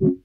Mm-hmm.